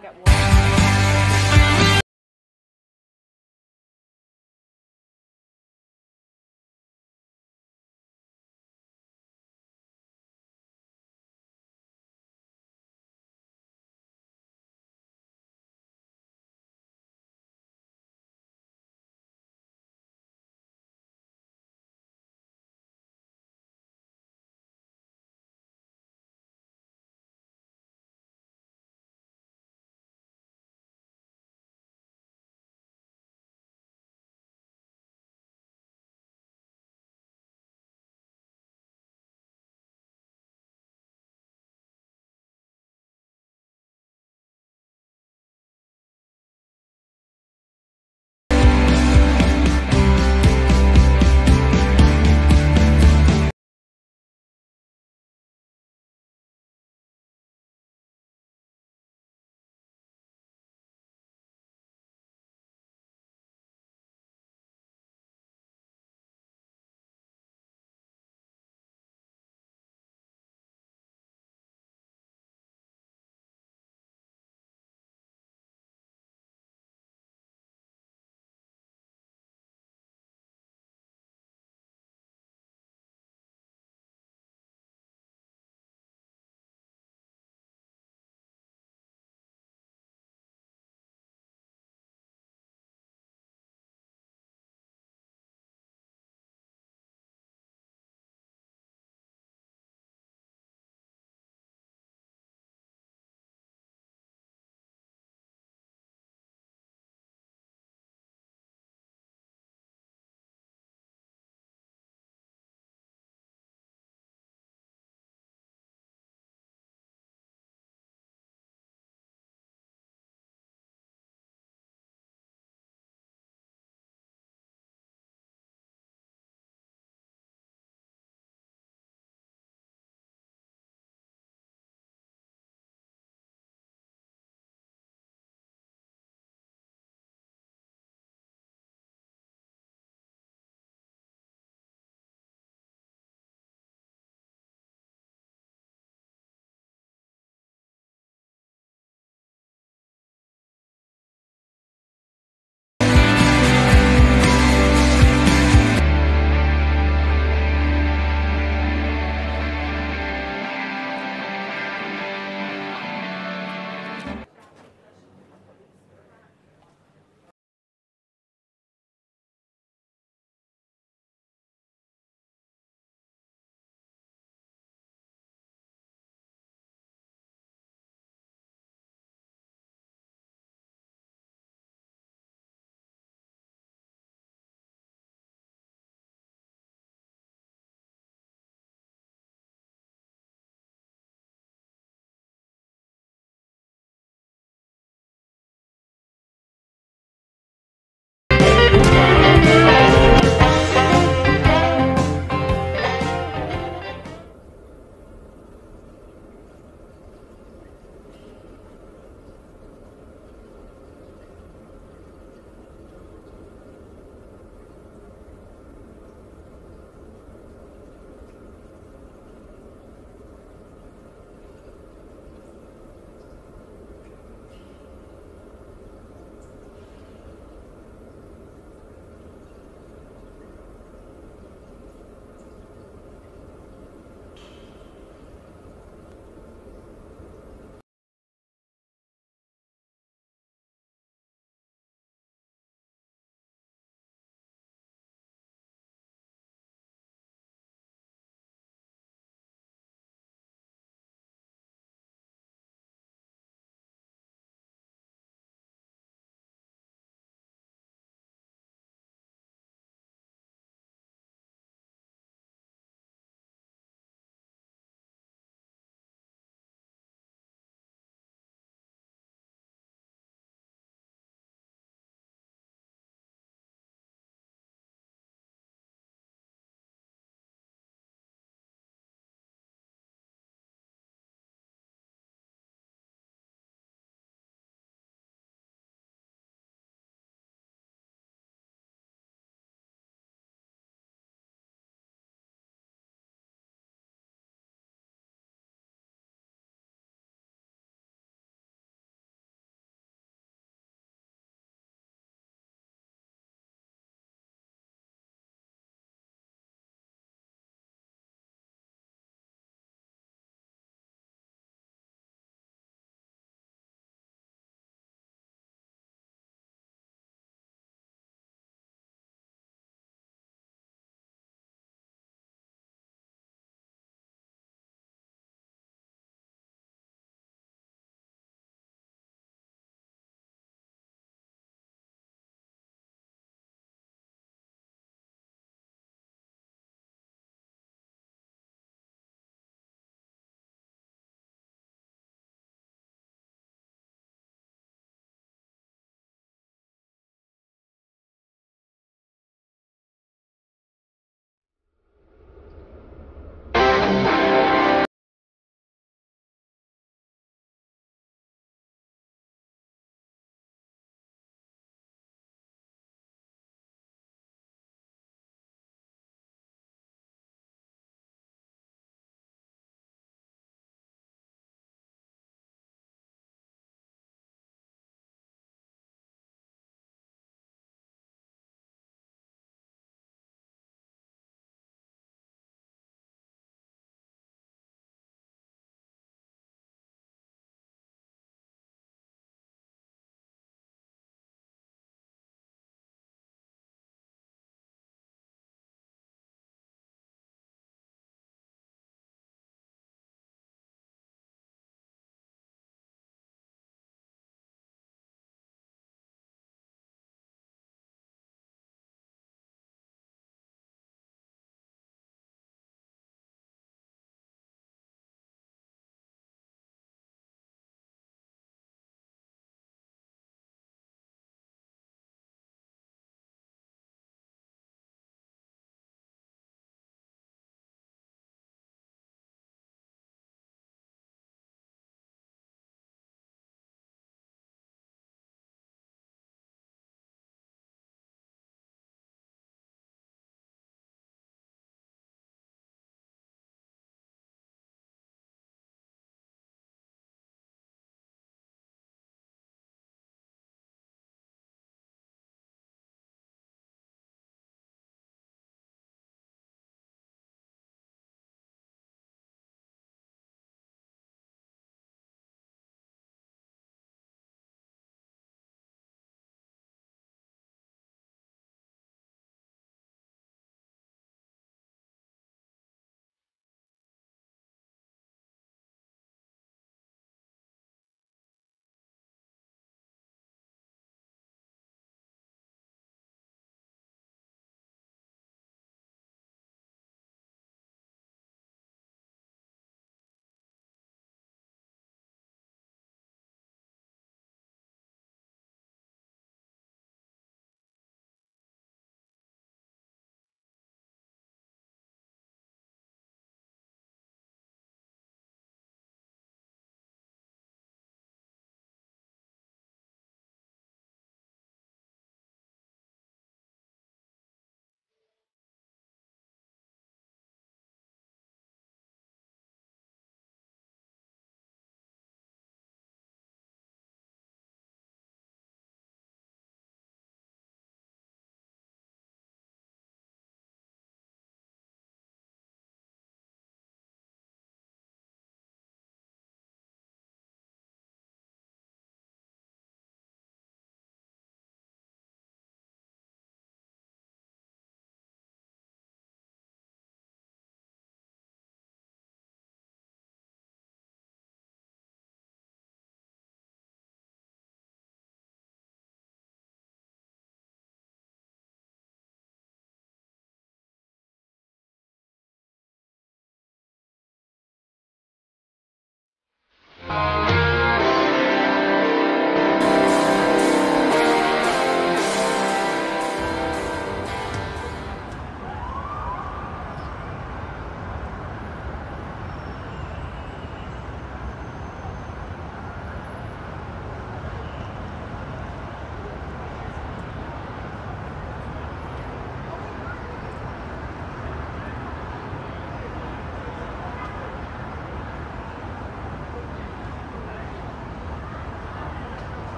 get water.